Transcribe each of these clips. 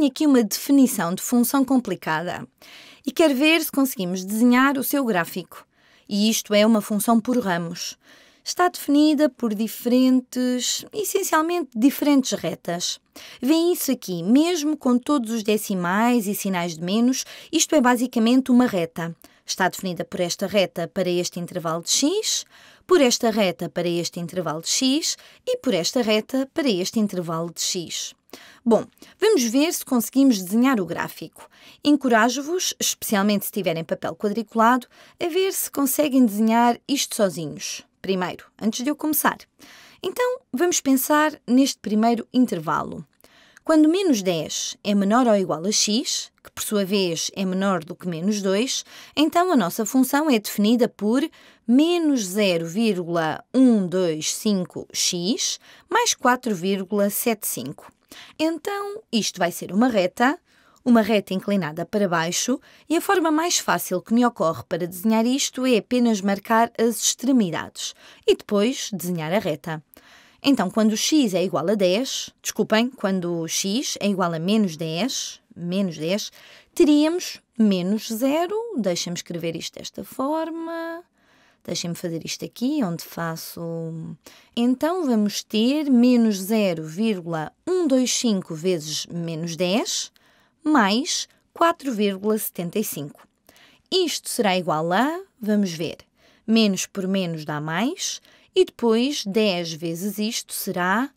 tenho aqui uma definição de função complicada e quero ver se conseguimos desenhar o seu gráfico. E isto é uma função por ramos. Está definida por diferentes, essencialmente diferentes retas. Vêem isso aqui, mesmo com todos os decimais e sinais de menos, isto é basicamente uma reta. Está definida por esta reta para este intervalo de x, por esta reta para este intervalo de x e por esta reta para este intervalo de x. Bom, vamos ver se conseguimos desenhar o gráfico. Encorajo-vos, especialmente se tiverem papel quadriculado, a ver se conseguem desenhar isto sozinhos. Primeiro, antes de eu começar. Então, vamos pensar neste primeiro intervalo. Quando menos 10 é menor ou igual a x, que por sua vez é menor do que menos 2, então a nossa função é definida por menos 0,125x mais 4,75. Então, isto vai ser uma reta, uma reta inclinada para baixo, e a forma mais fácil que me ocorre para desenhar isto é apenas marcar as extremidades e depois desenhar a reta. Então, quando x é igual a 10, desculpem, quando x é igual a menos 10, menos 10, teríamos menos 0, deixem-me escrever isto desta forma, deixem-me fazer isto aqui, onde faço... Então, vamos ter menos 0,125 vezes menos 10, mais 4,75. Isto será igual a, vamos ver, menos por menos dá mais, e depois 10 vezes isto será,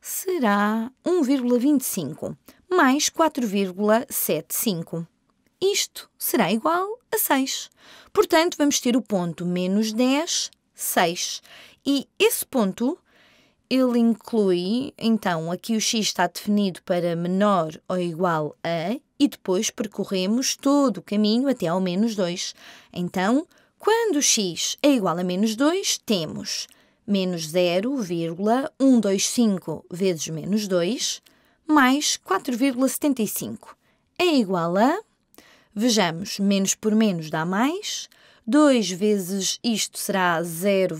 será 1,25 mais 4,75. Isto será igual 6. Portanto, vamos ter o ponto menos 10, 6. E esse ponto, ele inclui, então, aqui o x está definido para menor ou igual a, e depois percorremos todo o caminho até ao menos 2. Então, quando x é igual a menos 2, temos menos 0,125 vezes menos 2, mais 4,75. É igual a, vejamos, menos por menos dá mais, 2 vezes isto será 0,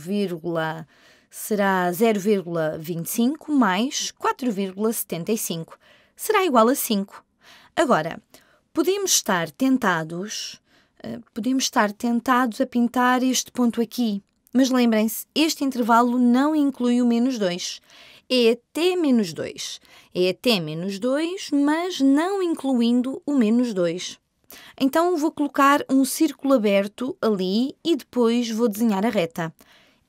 será 0,25 mais 4,75. Será igual a 5. Agora, podemos estar tentados, eh, podemos estar tentados a pintar este ponto aqui, mas lembrem-se, este intervalo não inclui o menos 2. É até menos 2. É até menos 2, mas não incluindo o menos 2. Então vou colocar um círculo aberto ali e depois vou desenhar a reta.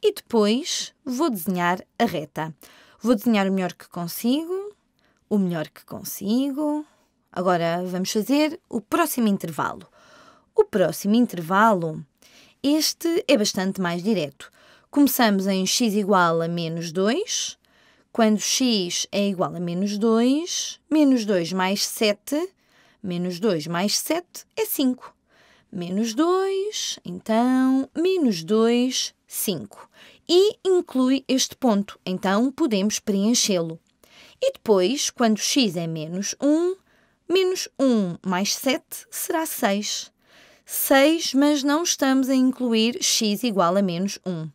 E depois vou desenhar a reta. Vou desenhar o melhor que consigo, o melhor que consigo. Agora vamos fazer o próximo intervalo. O próximo intervalo este é bastante mais direto. Começamos em x igual a menos 2. Quando x é igual a menos 2, menos 2 mais 7, menos 2 mais 7 é 5. Menos 2, então, menos 2, 5. E inclui este ponto, então podemos preenchê-lo. E depois, quando x é menos 1, menos 1 mais 7 será 6. 6, mas não estamos a incluir x igual a menos 1.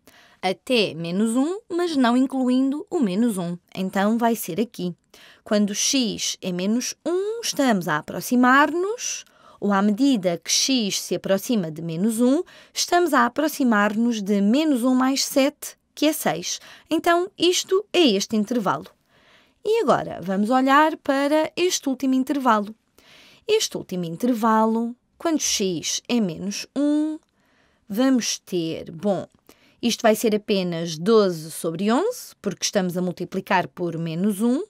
Até menos 1, mas não incluindo o menos 1. Então, vai ser aqui. Quando x é menos 1, estamos a aproximar-nos, ou à medida que x se aproxima de menos 1, estamos a aproximar-nos de menos 1 mais 7, que é 6. Então, isto é este intervalo. E agora, vamos olhar para este último intervalo. Este último intervalo quando x é menos 1, vamos ter, bom, isto vai ser apenas 12 sobre 11, porque estamos a multiplicar por menos 1,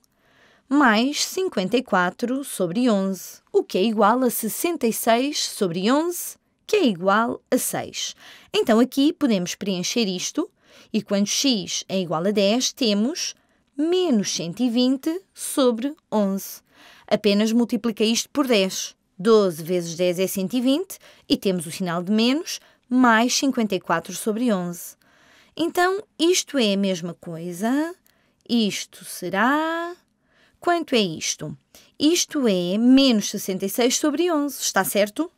mais 54 sobre 11, o que é igual a 66 sobre 11, que é igual a 6. Então, aqui podemos preencher isto, e quando x é igual a 10, temos menos 120 sobre 11. Apenas multiplica isto por 10. 12 vezes 10 é 120 e temos o sinal de menos, mais 54 sobre 11. Então, isto é a mesma coisa. Isto será. Quanto é isto? Isto é menos 66 sobre 11, está certo?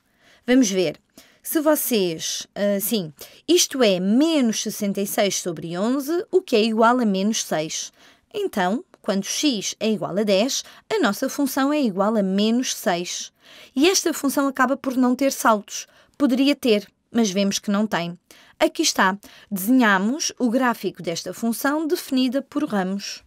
Vamos ver. Se vocês. Uh, sim, isto é menos 66 sobre 11, o que é igual a menos 6. Então, quando x é igual a 10, a nossa função é igual a menos 6. E esta função acaba por não ter saltos. Poderia ter, mas vemos que não tem. Aqui está. Desenhamos o gráfico desta função definida por ramos.